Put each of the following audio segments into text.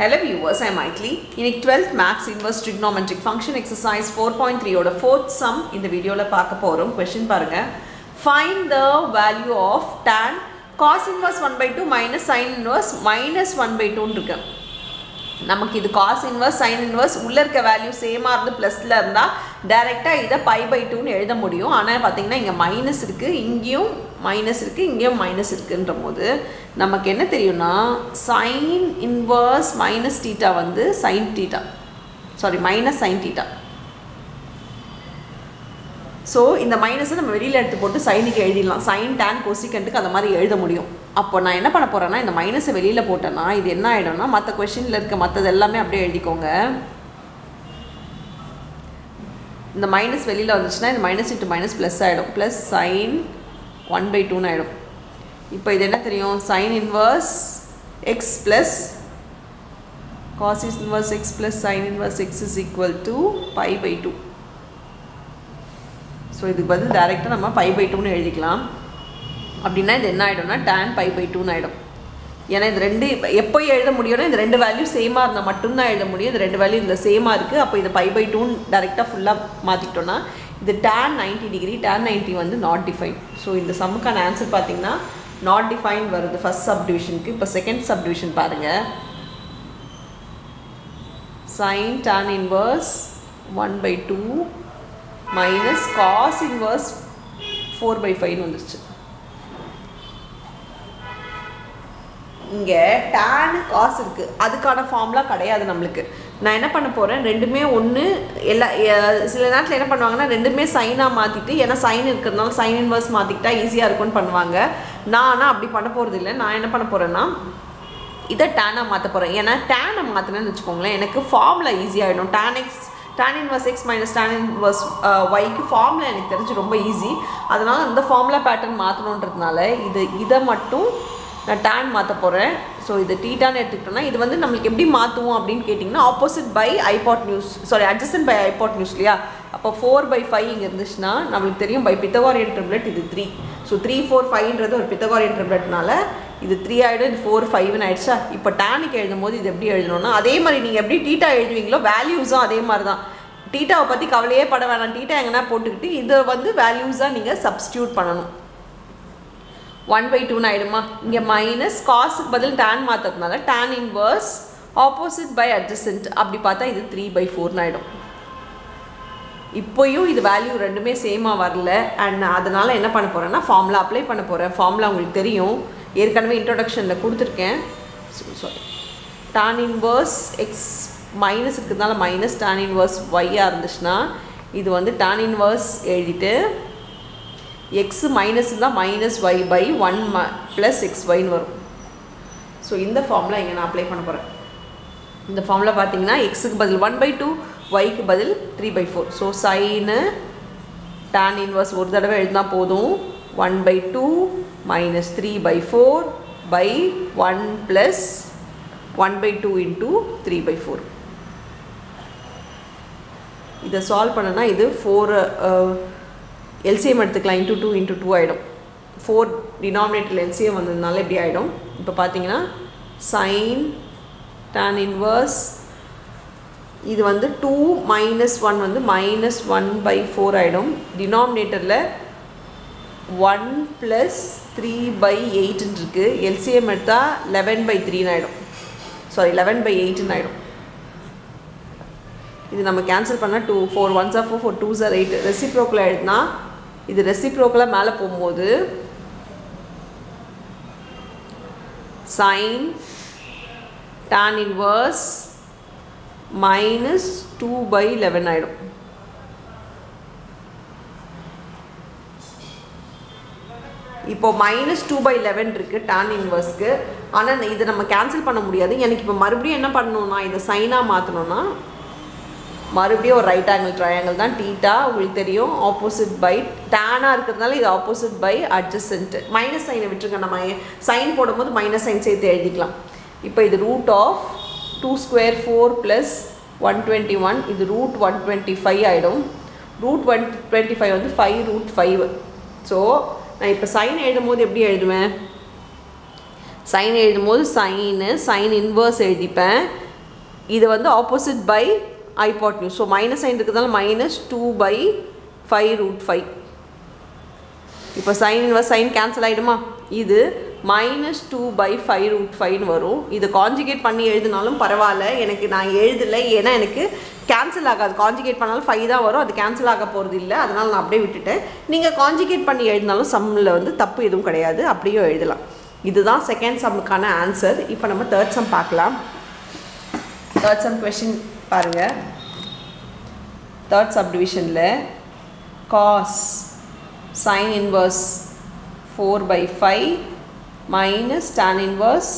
Hello viewers ஐ மைக்லி இன்னைக்கு twelfth maths inverse trigonometric function exercise four point த்ரீயோட ஃபோர்த் சம் இந்த வீடியோவில் பார்க்க போகிறோம் கொஷின் பாருங்கள் find the value of tan cos inverse one by two minus sine inverse minus one by டூன்னு இருக்கு நமக்கு இது காஸ் இன்வர்ஸ் சைன் இன்வர்ஸ் உள்ளே இருக்க வேல்யூ சேமாக இருந்து ப்ளஸில் இருந்தால் டைரெக்டாக இதை பை பை டூன்னு எழுத முடியும். ஆனால் பார்த்தீங்கன்னா இங்கே மைனஸ் இருக்குது இங்கேயும் மைனஸ் இருக்குது இங்கேயும் மைனஸ் இருக்குன்ற போது நமக்கு என்ன தெரியும்னா சைன் இன்வர்ஸ் மைனஸ் டீட்டா வந்து sine theta sorry minus sine theta so இந்த மைனஸை நம்ம வெளியில் எடுத்து போட்டு சைனுக்கு எழுதிடலாம். சைன் டேன் கொசிகண்ட்டுக்கு அந்த மாதிரி எழுத முடியும். அப்போ நான் என்ன பண்ண போகிறேன்னா இந்த மைனஸை வெளியில் போட்டேன்னா இது என்ன ஆகிடும்னா மற்ற கொஷினில் இருக்க மற்றது எல்லாமே அப்படியே எழுதிக்கோங்க. இந்த மைனஸ் வெளியில் வந்துச்சுன்னா இந்த மைனஸ் இன்ட்டு மைனஸ் ப்ளஸ் ஆகிடும் ப்ளஸ் சைன் ஒன் பை டூன்னு ஆகிடும் இப்போ இது என்ன தெரியும்? Sine inverse x plus cos inverse x plus sine inverse x is equal to pi by two so இதுக்கு பதில் டேரெக்டாக நம்ம பை பை டூன்னு எழுதிக்கலாம். அப்படின்னா இது என்ன ஆகிடும்னா டேன் பை பை டூன்னு ஆகிடும் ஏன்னா இது ரெண்டு எப்போ எழுத முடியும்னா இந்த ரெண்டு வேல்யூ சேமாக இருந்தால் மட்டும்தான் எழுத முடியும். இந்த ரெண்டு வேல்யூ இதில் சேமாக இருக்குது அப்போ இது பை பை டூன்னு டேரெக்டாக ஃபுல்லாக மாற்றிட்டோன்னா இது tan ninety degree tan ninety வந்து நாட் டிஃபைன் ஸோ இந்த சம்முக்கான ஆன்சர் பார்த்தீங்கன்னா நாட் டிஃபைன் வருது ஃபஸ்ட் சப் டிவிஷனுக்கு இப்போ செகண்ட் சப் டிவிஷன் பாருங்கள் sine tan inverse one by two minus cos inverse four by ஃபைவ்னு வந்துருச்சு. இங்கே டேனு காசு இருக்குது அதுக்கான ஃபார்ம்லாம் கிடையாது நம்மளுக்கு. நான் என்ன பண்ண போகிறேன் ரெண்டுமே ஒன்று எல்லா சில நேரத்தில் என்ன பண்ணுவாங்கன்னா ரெண்டுமே சைனாக மாற்றிட்டு ஏன்னா சைன் இருக்கிறதுனால சைன் இன்வர்ஸ் மாற்றிக்கிட்டா ஈஸியாக இருக்கும்னு பண்ணுவாங்க. நான் ஆனால் அப்படி பண்ண போகிறது இல்லை. நான் என்ன பண்ண போகிறேன்னா இதை டேனாக மாற்ற போகிறேன் ஏன்னா டேனை மாற்றினேன்னு வச்சுக்கோங்களேன் எனக்கு ஃபார்மில் ஈஸியாகிடும் tan x tan inverse x minus tan inverse uh, yக்கு எனக்கு தெரிஞ்சு ரொம்ப ஈஸி அதனால் அந்த ஃபார்முலா பேட்டர்ன் மாற்றணுன்றதுனால இது இதை மட்டும் நான் டேன் மாற்ற போகிறேன் ஸோ இது டீட்டான்னு எடுத்துக்கிட்டோன்னா இது வந்து நம்மளுக்கு எப்படி மாற்றுவோம் அப்படின்னு கேட்டிங்கன்னா opposite by hypotenuse sorry adjacent by hypotenuse இல்லையா? அப்போ ஃபோர் பை ஃபைவ் இங்கே இருந்துச்சுன்னா நம்மளுக்கு தெரியும் பை பித்தகாரியன் ட்ரிப்ளெட் இது த்ரீ ஸோ த்ரீ ஃபோர் ஃபைவ்ன்றது ஒரு பித்தகாரியன் ட்ரிப்ளெட்னால இது த்ரீ ஆகிடும் இது ஃபோர் ஃபைவ்னு ஆயிடுச்சா? இப்போ டேனுக்கு எழுதும் போது இது எப்படி எழுதணும்னா அதே மாதிரி நீங்கள் எப்படி டீட்டா எழுதுவீங்களோ வேல்யூஸும் அதே மாதிரி தான் டீட்டாவை பற்றி கவலையே பட வேணாம். டீட்டா எங்கன்னா போட்டுக்கிட்டு இதை வந்து வேல்யூஸாக நீங்கள் சப்ஸ்டியூட் பண்ணணும். ஒன் பை டூன்னு ஆகிடுமா இங்கே மைனஸ் காசுக்கு பதில் tan மாற்றதுனால tan inverse opposite by adjacent அப்படி பார்த்தா இது த்ரீ பை ஃபோர்னு ஆகிடும் இப்போயும் இது வேல்யூ ரெண்டுமே சேமாக வரல. அண்ட் அதனால் என்ன பண்ண போகிறேன்னா ஃபார்முலா அப்ளை பண்ண போகிறேன் ஃபார்முலா உங்களுக்கு தெரியும். ஏற்கனவே இன்ட்ரொடக்ஷனில் கொடுத்துருக்கேன். Sorry tan inverse x minus இருக்கிறதுனால மைனஸ் டான் இன்வர்ஸ் ஒய்யாக இருந்துச்சுன்னா இது வந்து டான் இன்வர்ஸ் எழுதிட்டு எக்ஸு மைனஸ் இருந்தால் மைனஸ் ஒய் பை ஒன் ம ப்ளஸ் எக்ஸ் ஒய்னு வரும். ஸோ இந்த ஃபார்மில் இங்கே நான் அப்ளை பண்ண போகிறேன் இந்த ஃபார்மில் பார்த்தீங்கன்னா எக்ஸுக்கு பதில் ஒன் பை டூ ஒய்க்கு பதில் three by four so sign tan inverse ஒரு தடவை எழுதினா போதும். One by two minus three by four by one plus one by two into three by four இதை சால்வ் பண்ணனா இது ஃபோர் எல்சிஎம் எடுத்துக்கலாம் இன்ட்டு டூ இன்ட்டு டூ ஆகிடும் four denominator LCM வந்ததுனால எப்படி ஆகிடும் இப்போ பார்த்தீங்கன்னா சைன் டேன் இன்வர்ஸ் இது வந்து டூ மைனஸ் ஒன் வந்து மைனஸ் ஒன் பை ஃபோர் ஆகிடும் டினாமினேட்டரில் ஒன் ப்ளஸ் த்ரீ பை எயிட்டுன்னு இருக்குது எல்சிஎம் எடுத்தால் லெவன் பை த்ரீன்னு ஆகிடும் சாரி லெவன் பை எயிட்டுன்னு ஆகிடும் இது நம்ம கேன்சல் பண்ணால் two four one of four four two sir eight ரெசிப்ரோக்கில் எழுதுனா இது ரெசிப்ரோக்கலாக மேலே போகும்போது sine tan inverse minus two by eleven ஆகிடும் இப்போ மைனஸ் டூ பை லெவன் இருக்குது டான் இன்வர்ஸ்க்கு ஆனால் இதை நம்ம கேன்சல் பண்ண முடியாது. எனக்கு இப்போ மறுபடியும் என்ன பண்ணணும்னா இதை சைனாக மாற்றணும்னா மறுபடியும் ஒரு ரைட் ஆங்கிள் ட்ரையாங்கிள் தான். டீட்டா உங்களுக்கு தெரியும். ஆப்போசிட் பை டேனாக இருக்கிறதுனால இது ஆப்போசிட் பை அட்ஜசன்ட் மைனஸ் சைனை விட்டுருங்க. நம்ம சைன் போடும்போது மைனஸ் சைன் சேர்த்து எழுதிக்கலாம். இப்போ இது root of two square four plus one twenty one இது ரூட் ஒன் டுவெண்ட்டி ஃபைவ் ஆகிடும் ரூட் ஒன் டுவெண்ட்டி ஃபைவ் வந்து ஃபைவ் ரூட் ஃபைவ் ஸோ நான் இப்போ சைன் எழுதும் போது எப்படி எழுதுவேன்? சைன் எழுதும் போது சைனு சைன் இன்வர்ஸ் எழுதிப்பேன். இது வந்து opposite by hypotenuse so minus sine இருக்கிறதுனால minus two by five root five இப்போ சைன் இன்வர்ஸ் சைன் கேன்சல் ஆகிடுமா இது minus two by five root ஃபைவ்னு வரும். இது காஞ்சிகேட் பண்ணி எழுதினாலும் பரவாயில்ல. எனக்கு நான் எழுதலை. ஏன்னா எனக்கு கேன்சல் ஆகாது. காஞ்சிகேட் பண்ணாலும் ஃபைவ் தான் வரும். அது கேன்சல் ஆக போகிறது இல்லை. அதனால் நான் அப்படியே விட்டுட்டேன். நீங்கள் காஞ்சிகேட் பண்ணி எழுதினாலும் சம்மில் வந்து தப்பு எதுவும் கிடையாது. அப்படியும் எழுதலாம். இதுதான் செகண்ட் சம்முக்கான ஆன்சர் இப்போ நம்ம தேர்ட் சம் பார்க்கலாம். தேர்ட் சம் கொஷின் பாருங்கள் தேர்ட் சப் டிவிஷனில் cos sine inverse four by five minus tan inverse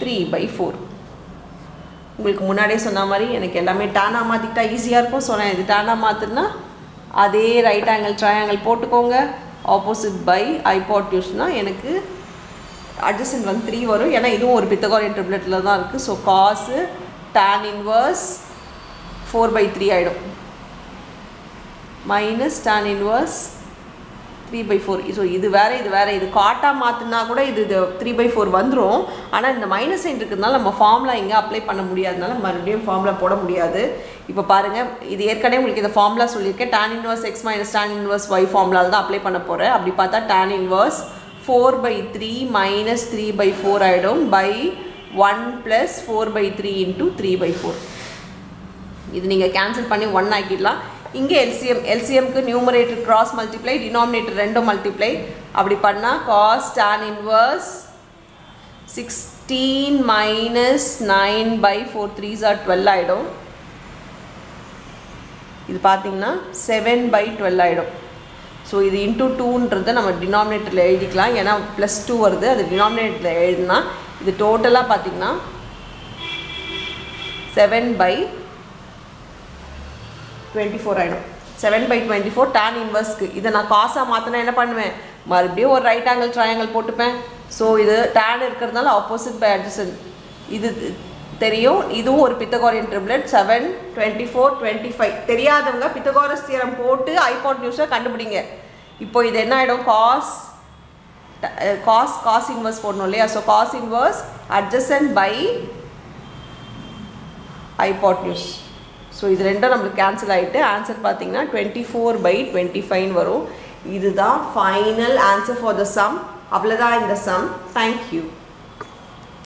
three by four உங்களுக்கு முன்னாடியே சொன்ன மாதிரி எனக்கு எல்லாமே டேனாக மாற்றிக்கிட்டா ஈஸியாக இருக்கும். சொன்னேன் இது டேனாக மாற்றுனா அதே ரைட் ஆங்கிள் ட்ரையாங்கிள் போட்டுக்கோங்க. ஆப்போசிட் பை ஐபாட்யூஸ்னால் எனக்கு அட்ஜஸ்டன் வந்து த்ரீ வரும். ஏன்னா இதுவும் ஒரு பித்தகோரியன் ட்ரிப்ளெட்டில் தான் இருக்குது so cos tan inverse four by three ஆகிடும் minus tan inverse three by four so இது வேறு இது வேறு. இது காட்டாக மாற்றினா கூட இது இது த்ரீ பை ஃபோர் வந்துடும் ஆனால் இந்த மைனஸ் சைன் இருக்கிறதுனால நம்ம ஃபார்முலா இங்கே அப்ளை பண்ண முடியாதனால மறுபடியும் ஃபார்முலா போட முடியாது. இப்போ பாருங்கள் இது ஏற்கனவே உங்களுக்கு இந்த ஃபார்முலா சொல்லியிருக்கேன். Tan inverse x minus tan inverse y ஃபார்முலாவில் தான் அப்ளை பண்ண போகிறேன் அப்படி பார்த்தா tan inverse four by three minus three by four ஆகிடும் by one plus four by three into three by four இது நீங்கள் கேன்சல் பண்ணி ஒன் ஆக்கிடலாம். இங்கே எல்சிஎம் எல்சிஎம்க்கு நியூமரேட்டர் கிராஸ் மல்டிப்ளை டினாமினேட்டர் ரெண்டும் மல்டிப்ளை அப்படி பண்ணால் cos tan inverse sixteen minus nine by four threes are twelve ஆகிடும் இது பார்த்தீங்கன்னா செவன் பை டுவெல் ஆகிடும் ஸோ இது இன்டூ டூன்றதை நம்ம டினாமினேட்டரில் எழுதிக்கலாம். ஏன்னா ப்ளஸ் டூ வருது. அது டினாமினேட்டரில் எழுதுனா இது டோட்டலாக பார்த்தீங்கன்னா செவன் பை டுவெண்ட்டி ஃபோர் ஆகிடும் seven by twenty four tan இன்வர்ஸ்க்கு இதை நான் காசாக மாற்றினா என்ன பண்ணுவேன்? மறுபடியும் ஒரு ரைட் ஆங்கிள் ட்ரையாங்கிள் போட்டுப்பேன். ஸோ இது டேன் இருக்கிறதுனால ஆப்போசிட் பை அட்ஜசன் இது தெரியும். இதுவும் ஒரு Pythagorean triplet seven twenty four twenty five தெரியாதவங்க பித்தகோரஸ் தியரம் போட்டு ஐபாட் நியூஸை கண்டுபிடிங்க. இப்போ இது என்ன ஆகிடும் காஸ் காஸ் காஸ் இன்வர்ஸ் போடணும் இல்லையா? So cos inverse adjacent by hypotenuse so இது ரெண்டும் நம்மளுக்கு கேன்சல் ஆகிட்டு ஆன்சர் பார்த்தீங்கன்னா twenty four by twenty five வரும். இதுதான் final answer for the sum அவ்வளோதான் இந்த சம் தேங்க்யூ